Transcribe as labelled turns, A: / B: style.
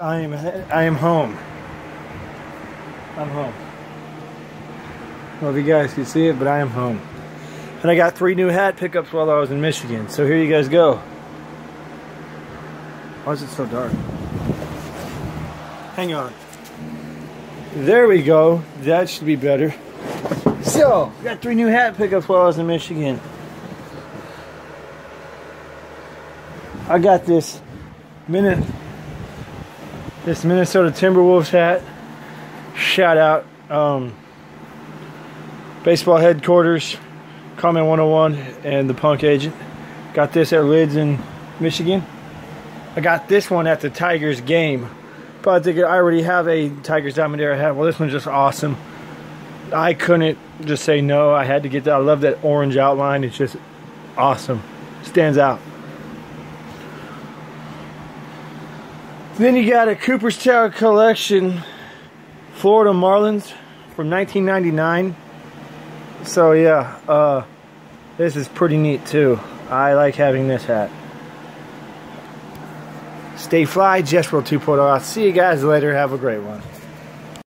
A: I am I am home. I'm home. I if you guys can see it, but I am home. And I got three new hat pickups while I was in Michigan. So here you guys go. Why is it so dark? Hang on. There we go. That should be better. So, got three new hat pickups while I was in Michigan. I got this minute this Minnesota Timberwolves hat. Shout out um, baseball headquarters, Comment 101, and the Punk Agent. Got this at Lids in Michigan. I got this one at the Tigers game. But I already have a Tigers diamond Diamondera hat. Well, this one's just awesome. I couldn't just say no. I had to get that. I love that orange outline. It's just awesome. Stands out. Then you got a Cooperstown collection Florida Marlins from 1999. So yeah, uh, this is pretty neat too. I like having this hat. Stay fly, Jess World 2.0. I'll see you guys later. Have a great one.